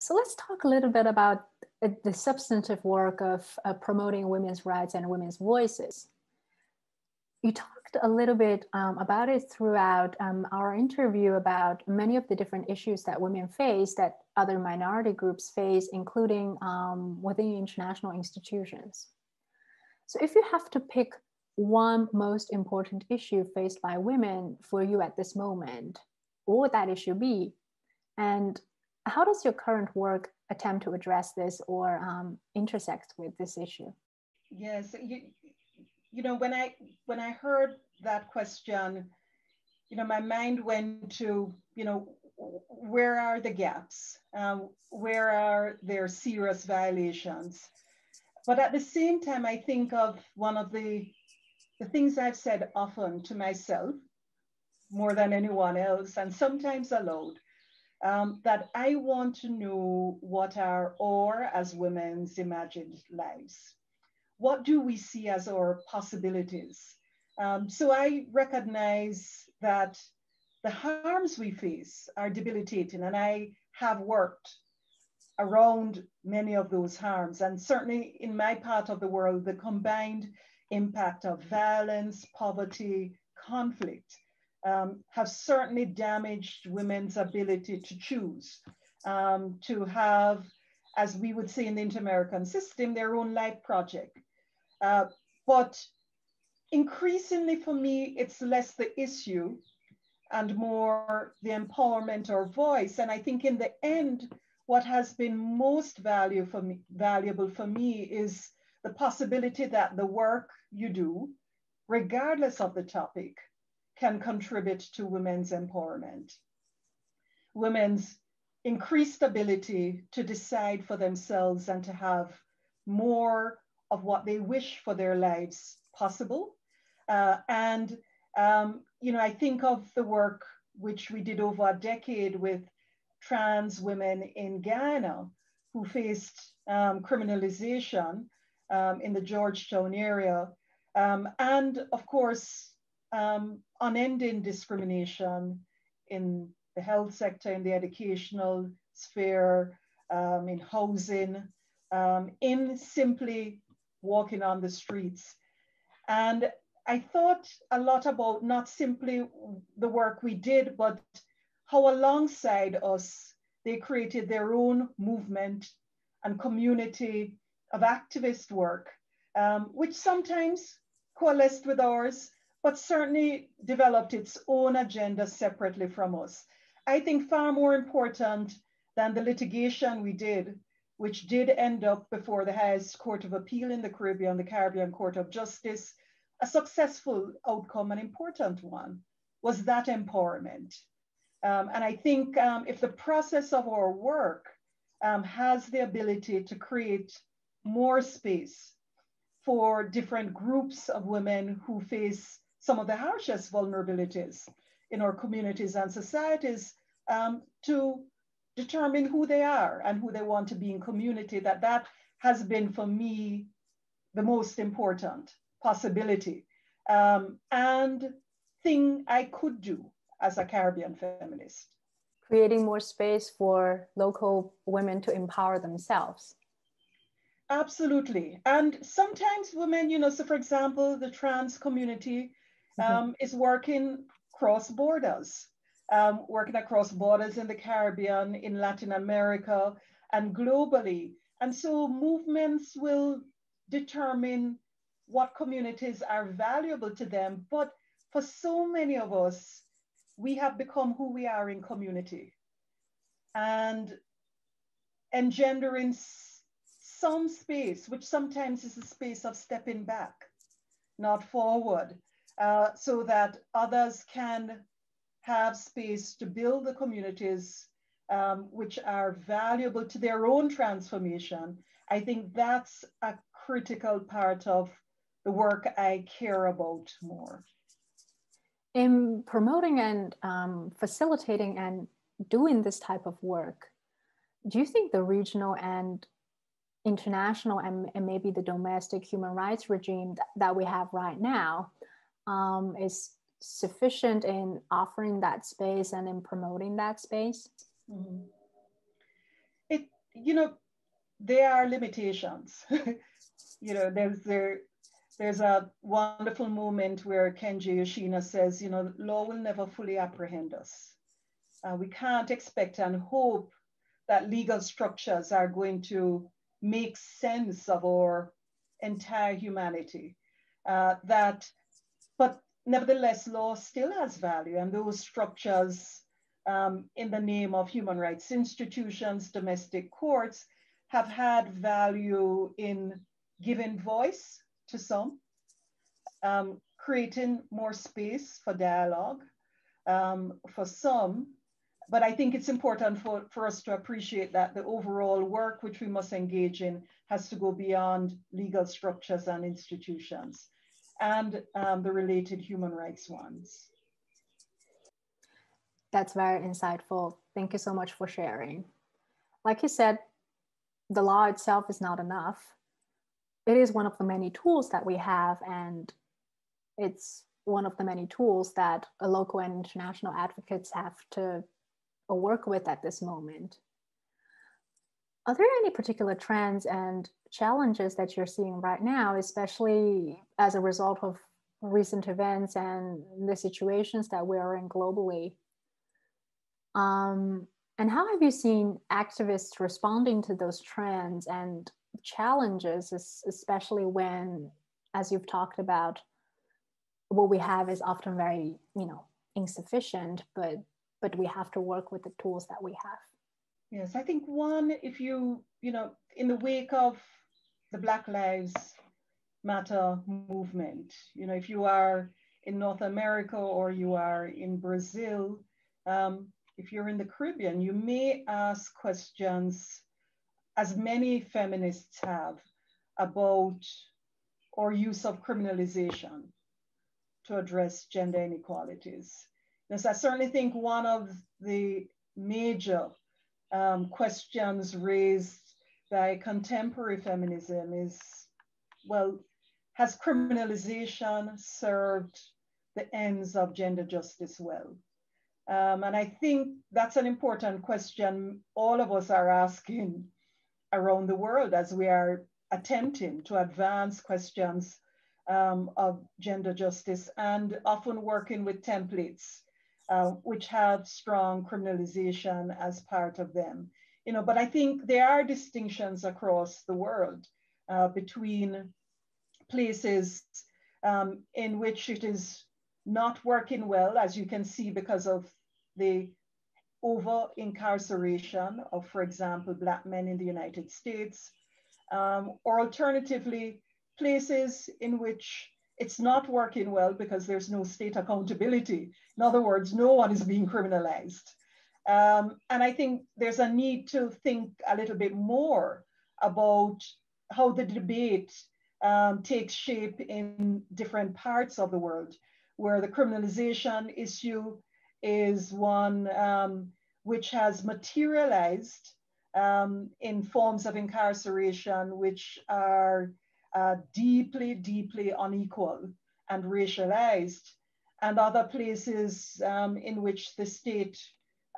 So let's talk a little bit about the substantive work of uh, promoting women's rights and women's voices. You talked a little bit um, about it throughout um, our interview about many of the different issues that women face that other minority groups face, including um, within international institutions. So, if you have to pick one most important issue faced by women for you at this moment, what would that issue be? And how does your current work attempt to address this or um, intersect with this issue? Yes, you, you know, when I when I heard that question, you know, my mind went to, you know, where are the gaps? Um, where are there serious violations? But at the same time, I think of one of the the things I've said often to myself, more than anyone else, and sometimes aloud, um, that I want to know what are our as women's imagined lives. What do we see as our possibilities? Um, so I recognize that the harms we face are debilitating, and I have worked around many of those harms. And certainly in my part of the world, the combined impact of violence, poverty, conflict um, have certainly damaged women's ability to choose, um, to have, as we would say in the inter-American system, their own life project. Uh, but increasingly for me, it's less the issue and more the empowerment or voice. And I think in the end, what has been most value for me, valuable for me is the possibility that the work you do, regardless of the topic, can contribute to women's empowerment. Women's increased ability to decide for themselves and to have more of what they wish for their lives possible. Uh, and, um, you know, I think of the work which we did over a decade with trans women in Guyana who faced um, criminalization um, in the Georgetown area. Um, and of course, um, unending discrimination in the health sector, in the educational sphere, um, in housing, um, in simply walking on the streets. And I thought a lot about not simply the work we did, but how alongside us, they created their own movement and community of activist work, um, which sometimes coalesced with ours, but certainly developed its own agenda separately from us. I think far more important than the litigation we did, which did end up before the highest court of appeal in the Caribbean, the Caribbean Court of Justice, a successful outcome, an important one, was that empowerment. Um, and I think um, if the process of our work um, has the ability to create more space for different groups of women who face some of the harshest vulnerabilities in our communities and societies um, to determine who they are and who they want to be in community, that that has been for me the most important possibility um, and thing I could do as a Caribbean feminist. Creating more space for local women to empower themselves. Absolutely. And sometimes women, you know, so for example, the trans community. Um, mm-hmm. is working cross borders, um, working across borders in the Caribbean, in Latin America, and globally. And so movements will determine what communities are valuable to them. But for so many of us, we have become who we are in community and engendering some space, which sometimes is a space of stepping back, not forward, uh, so that others can have space to build the communities um, which are valuable to their own transformation. I think that's a critical part of the work I care about more. In promoting and um, facilitating and doing this type of work, do you think the regional and international and, and maybe the domestic human rights regime that, that we have right now um, is sufficient in offering that space and in promoting that space? Mm-hmm. it, you know, there are limitations. you know, there's there there's a wonderful moment where Kenji Yoshino says, you know, law will never fully apprehend us. Uh, we can't expect and hope that legal structures are going to make sense of our entire humanity. Uh, that, but nevertheless, law still has value, and those structures, um, in the name of human rights institutions, domestic courts, have had value in giving voice to some, um, creating more space for dialogue um, for some. But I think it's important for, for us to appreciate that the overall work which we must engage in has to go beyond legal structures and institutions and um, the related human rights ones. That's very insightful. Thank you so much for sharing. Like you said, the law itself is not enough. It is one of the many tools that we have, and it's one of the many tools that local and international advocates have to work with at this moment. Are there any particular trends and challenges that you're seeing right now, especially as a result of recent events and the situations that we are in globally? Um, and how have you seen activists responding to those trends and challenges, especially when, as you've talked about, what we have is often very, you know, insufficient, but but we have to work with the tools that we have. Yes, I think one, if you, you know, in the wake of the Black Lives Matter movement, you know, if you are in North America or you are in Brazil, um, if you're in the Caribbean, you may ask questions, as many feminists have, about or use of criminalization to address gender inequalities. Yes, I certainly think one of the major um, questions raised by contemporary feminism is, well, has criminalization served the ends of gender justice well? Um, and I think that's an important question all of us are asking around the world as we are attempting to advance questions um, of gender justice and often working with templates uh, which have strong criminalization as part of them. You know, but I think there are distinctions across the world uh, between places um, in which it is not working well, as you can see, because of the over incarceration of, for example, Black men in the United States, um, or alternatively, places in which it's not working well because there's no state accountability. In other words, no one is being criminalized. Um, and I think there's a need to think a little bit more about how the debate um, takes shape in different parts of the world, where the criminalization issue is one um, which has materialized um, in forms of incarceration which are uh, deeply, deeply unequal and racialized, and other places um, in which the state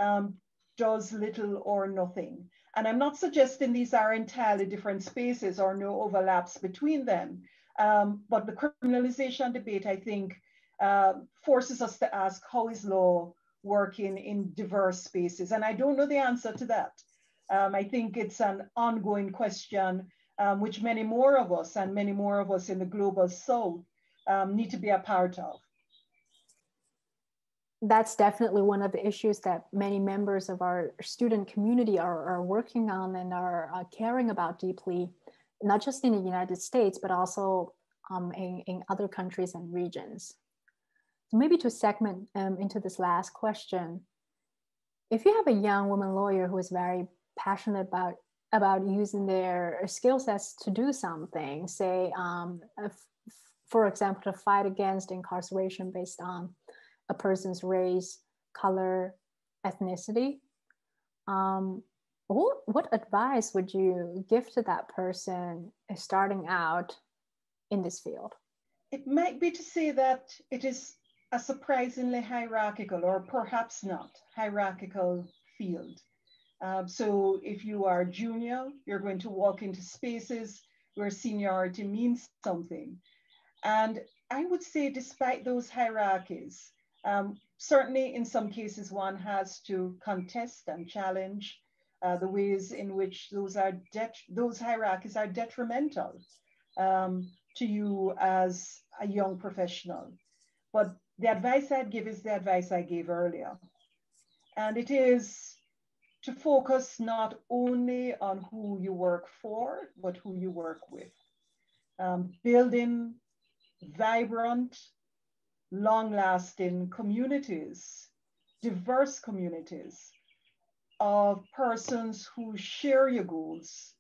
um, does little or nothing. And I'm not suggesting these are entirely different spaces or no overlaps between them, um, but the criminalization debate, I think, uh, forces us to ask how is law working in diverse spaces? And I don't know the answer to that. Um, I think it's an ongoing question, um, which many more of us and many more of us in the global south um, need to be a part of. That's definitely one of the issues that many members of our student community are, are working on and are uh, caring about deeply, not just in the United States, but also um, in, in other countries and regions. So maybe to segment um, into this last question, if you have a young woman lawyer who is very passionate about about using their skill sets to do something, say, um, if, for example, to fight against incarceration based on a person's race, color, ethnicity, um, what, what advice would you give to that person starting out in this field? It might be to say that it is a surprisingly hierarchical, or perhaps not, hierarchical field. Um, so if you are junior, you're going to walk into spaces where seniority means something. And I would say, despite those hierarchies, um, certainly in some cases, one has to contest and challenge uh, the ways in which those are those hierarchies are detrimental um, to you as a young professional. But the advice I'd give is the advice I gave earlier. And it is to focus not only on who you work for, but who you work with. Um, building vibrant, long lasting communities, diverse communities of persons who share your goals,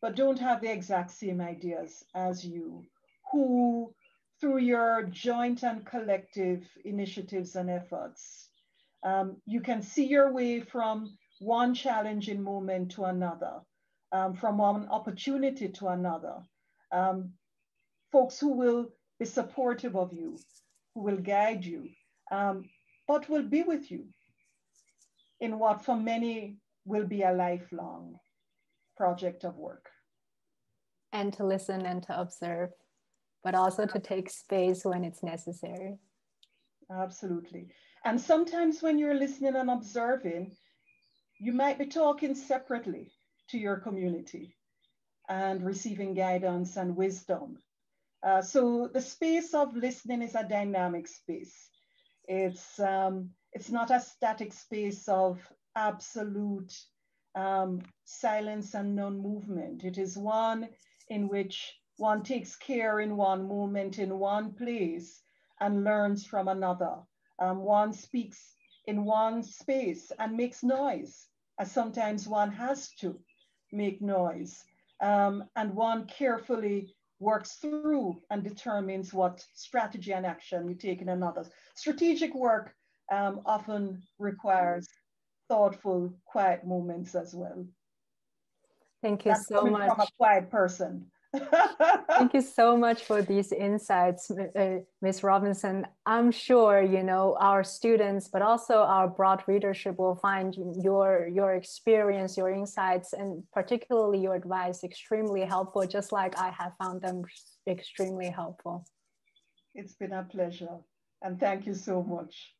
but don't have the exact same ideas as you, who through your joint and collective initiatives and efforts, um, you can see your way from one challenging moment to another, um, from one opportunity to another. Um, folks who will be supportive of you, who will guide you, um, but will be with you in what for many will be a lifelong project of work. And to listen and to observe, but also to take space when it's necessary. Absolutely. And sometimes when you're listening and observing, you might be talking separately to your community and receiving guidance and wisdom. Uh, so the space of listening is a dynamic space. It's, um, it's not a static space of absolute um, silence and non-movement. It is one in which one takes care in one moment, in one place, and learns from another. Um, one speaks in one space and makes noise as sometimes one has to make noise. Um, and one carefully works through and determines what strategy and action you take in another. Strategic work um, often requires thoughtful, quiet moments as well. Thank you That's so much. From a quiet person. Thank you so much for these insights, uh, Ms. Robinson. I'm sure you know our students, but also our broad readership will find your your experience, your insights, and particularly your advice extremely helpful. Just like I have found them extremely helpful. It's been a pleasure, and thank you so much.